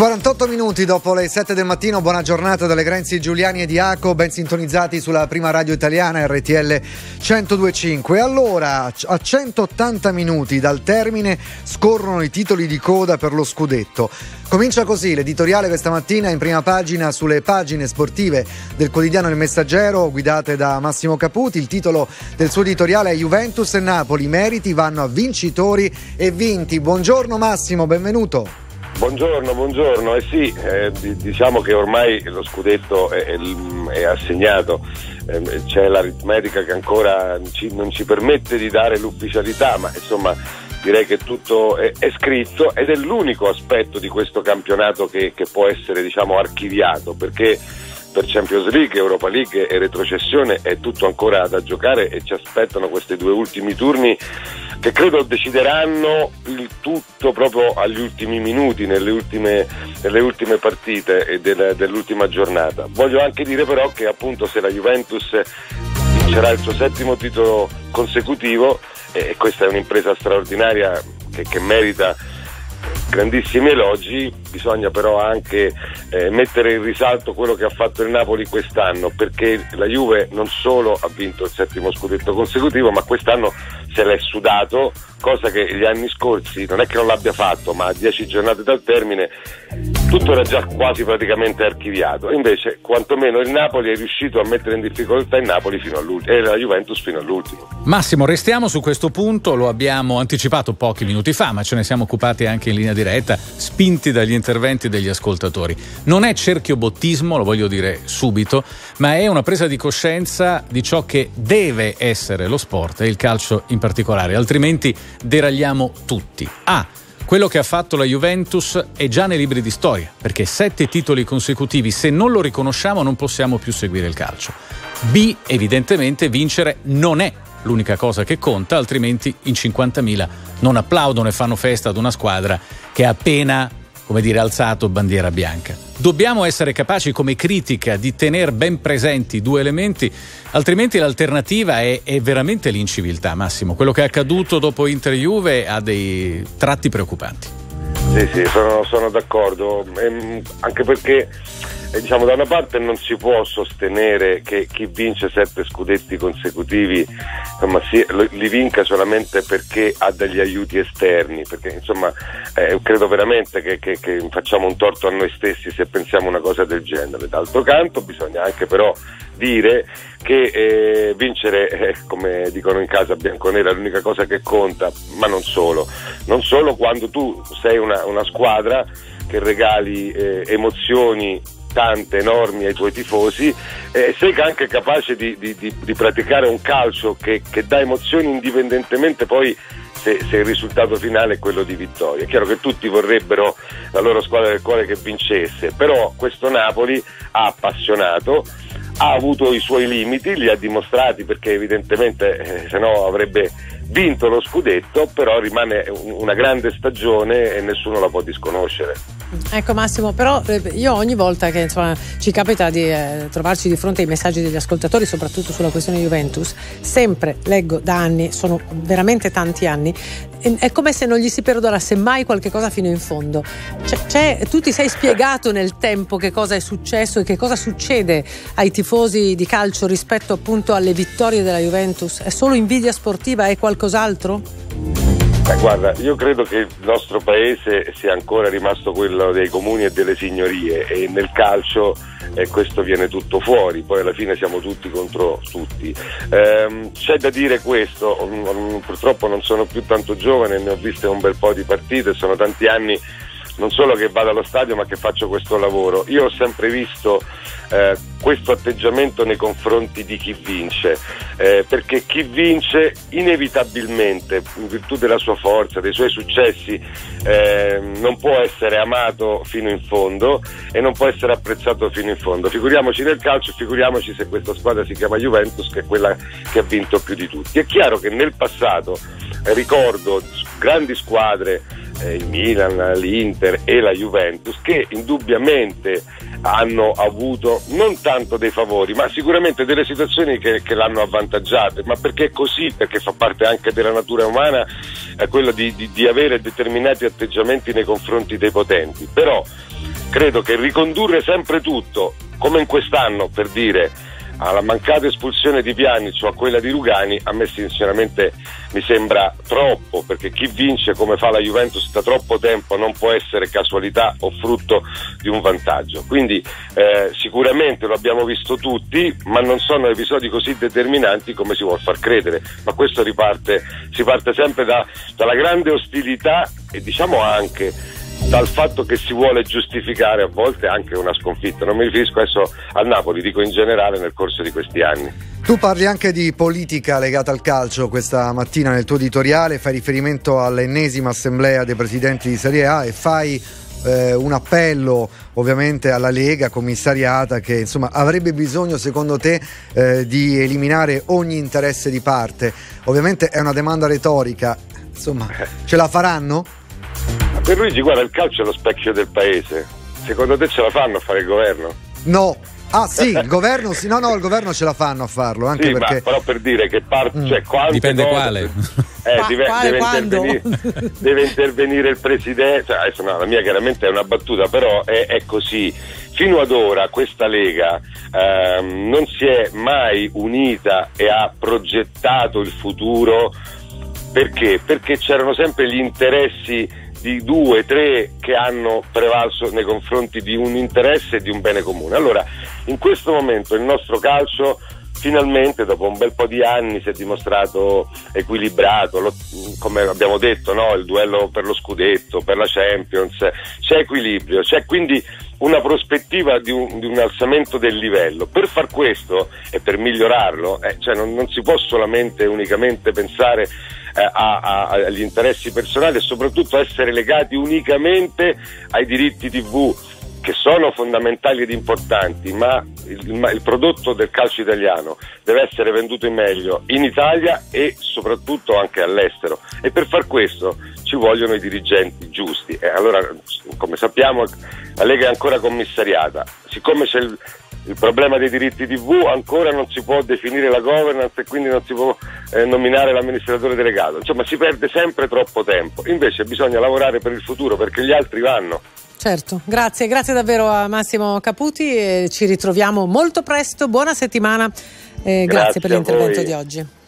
48 minuti dopo le 7 del mattino, buona giornata dalle Grenzi Giuliani e Diaco, ben sintonizzati sulla prima radio italiana RTL 1025. Allora, a 180 minuti dal termine scorrono i titoli di coda per lo scudetto. Comincia così l'editoriale questa mattina in prima pagina sulle pagine sportive del quotidiano Il Messaggero, guidate da Massimo Caputi. Il titolo del suo editoriale è Juventus e Napoli, meriti vanno a vincitori e vinti. Buongiorno Massimo, benvenuto. Buongiorno, buongiorno. Eh sì, eh, diciamo che ormai lo scudetto è, è, assegnato, eh, c'è l'aritmetica che ancora ci, non ci permette di dare l'ufficialità, ma insomma direi che tutto è, è, scritto ed è l'unico aspetto di questo campionato che, che può essere diciamo, archiviato perché per Champions League, Europa League e retrocessione è tutto ancora da giocare e ci aspettano questi due ultimi turni che credo decideranno il tutto proprio agli ultimi minuti, nelle ultime, nelle ultime partite del, dell'ultima giornata. Voglio anche dire però che appunto se la Juventus vincerà il suo settimo titolo consecutivo, e questa è un'impresa straordinaria che, che merita grandissimi elogi, bisogna però anche eh, mettere in risalto quello che ha fatto il Napoli quest'anno, perché la Juve non solo ha vinto il settimo scudetto consecutivo, ma quest'anno se l'è sudato, cosa che gli anni scorsi non è che non l'abbia fatto, ma a dieci giornate dal termine tutto era già quasi praticamente archiviato. Invece, quantomeno il Napoli è riuscito a mettere in difficoltà il Napoli fino all'ultimo e la Juventus fino all'ultimo. Massimo, restiamo su questo punto, lo abbiamo anticipato pochi minuti fa, ma ce ne siamo occupati anche in linea diretta, spinti dagli interventi degli ascoltatori. Non è cerchiobottismo, lo voglio dire subito, ma è una presa di coscienza di ciò che deve essere lo sport e il calcio in particolare, altrimenti deragliamo tutti. A. Quello che ha fatto la Juventus è già nei libri di storia, perché sette titoli consecutivi, se non lo riconosciamo non possiamo più seguire il calcio. B, evidentemente, vincere non è l'unica cosa che conta, altrimenti in 50.000 non applaudono e fanno festa ad una squadra che ha appena come dire, alzato bandiera bianca. Dobbiamo essere capaci come critica di tenere ben presenti due elementi, altrimenti l'alternativa è, è veramente l'inciviltà, Massimo. Quello che è accaduto dopo Inter-Juve ha dei tratti preoccupanti. Sì, sì, sono, sono d'accordo, ehm, anche perché e diciamo da una parte non si può sostenere che chi vince sette scudetti consecutivi insomma, si, li vinca solamente perché ha degli aiuti esterni, perché insomma eh, credo veramente che, che, che, facciamo un torto a noi stessi se pensiamo una cosa del genere. D'altro canto bisogna anche però dire che eh, vincere, eh, come dicono in casa bianconera, è l'unica cosa che conta, ma non solo, non solo quando tu sei una, una squadra che regali eh, emozioni tante, enormi ai tuoi tifosi, eh, sei anche capace di, di, di, di praticare un calcio che, che, dà emozioni indipendentemente poi se, se, il risultato finale è quello di vittoria. È chiaro che tutti vorrebbero la loro squadra del cuore che vincesse, però questo Napoli ha appassionato, ha avuto i suoi limiti, li ha dimostrati perché evidentemente eh, se no avrebbe vinto lo scudetto, però rimane una grande stagione e nessuno la può disconoscere. Ecco Massimo, però eh, io ogni volta che insomma, ci capita di eh, trovarci di fronte ai messaggi degli ascoltatori, soprattutto sulla questione Juventus, sempre leggo da anni, sono veramente tanti anni, è come se non gli si perdonasse mai qualche cosa fino in fondo. C'è, c'è, tu ti sei spiegato nel tempo che cosa è successo e che cosa succede ai tifosi di calcio rispetto appunto alle vittorie della Juventus? È solo invidia sportiva? È qualcos'altro? Eh, guarda, io credo che il nostro paese sia ancora rimasto quello dei comuni e delle signorie e nel calcio eh, questo viene tutto fuori, poi alla fine siamo tutti contro tutti. Eh, c'è da dire questo, purtroppo non sono più tanto giovane, ne ho viste un bel po' di partite, sono tanti anni non solo che vado allo stadio ma che faccio questo lavoro. Io ho sempre visto eh, questo atteggiamento nei confronti di chi vince, eh, perché chi vince inevitabilmente, in virtù della sua forza, dei suoi successi, eh, non può essere amato fino in fondo e non può essere apprezzato fino in fondo. Figuriamoci nel calcio, figuriamoci se questa squadra si chiama Juventus, che è quella che ha vinto più di tutti. È chiaro che nel passato ricordo grandi squadre eh, il Milan, l'Inter e la Juventus che indubbiamente hanno avuto non tanto dei favori ma sicuramente delle situazioni che, che l'hanno avvantaggiata ma perché è così? Perché fa parte anche della natura umana eh, quello di, di, di avere determinati atteggiamenti nei confronti dei potenti. Però credo che ricondurre sempre tutto, come in quest'anno per dire alla mancata espulsione di Pjanic o a quella di Rugani a me sinceramente mi sembra troppo perché chi vince come fa la Juventus da troppo tempo non può essere casualità o frutto di un vantaggio. Quindi eh, sicuramente lo abbiamo visto tutti ma non sono episodi così determinanti come si vuol far credere. Ma questo riparte, si parte sempre da, dalla grande ostilità e diciamo anche dal fatto che si vuole giustificare a volte anche una sconfitta. Non mi riferisco adesso al Napoli, dico in generale nel corso di questi anni. Tu parli anche di politica legata al calcio questa mattina nel tuo editoriale, fai riferimento all'ennesima assemblea dei presidenti di Serie A e fai eh, un appello ovviamente alla Lega commissariata che insomma avrebbe bisogno secondo te eh, di eliminare ogni interesse di parte. Ovviamente è una domanda retorica, insomma ce la faranno? Per Luigi, guarda, il calcio è lo specchio del paese. Secondo te ce la fanno a fare il governo? No. Ah sì, il governo, sì, no, no, il governo ce la fanno a farlo, anche sì, perché... però per dire che parte, mm. cioè, Dipende cose, quale. Eh, Qua, deve, quale, deve, intervenire, deve, intervenire, il presidente, cioè, adesso no, la mia chiaramente è una battuta, però è, è così. Fino ad ora questa Lega ehm, non si è mai unita e ha progettato il futuro perché? Perché c'erano sempre gli interessi di due, tre che hanno prevalso nei confronti di un interesse e di un bene comune. Allora, in questo momento il nostro calcio finalmente dopo un bel po' di anni si è dimostrato equilibrato, lo, come abbiamo detto, no? il duello per lo scudetto, per la Champions, c'è equilibrio, c'è quindi una prospettiva di un, di un alzamento del livello. Per far questo e per migliorarlo, eh, cioè non, non si può solamente unicamente pensare a, a, agli interessi personali e soprattutto essere legati unicamente ai diritti TV che sono fondamentali ed importanti, ma il, il, prodotto del calcio italiano deve essere venduto in meglio in Italia e soprattutto anche all'estero. E per far questo ci vogliono i dirigenti giusti. E allora, come sappiamo, la Lega è ancora commissariata. Siccome c'è il, il problema dei diritti TV ancora non si può definire la governance e quindi non si può eh, nominare l'amministratore delegato. Insomma, si perde sempre troppo tempo. Invece bisogna lavorare per il futuro perché gli altri vanno. Certo, grazie, grazie davvero a Massimo Caputi e ci ritroviamo molto presto. Buona settimana. Eh, grazie, grazie per l'intervento di oggi.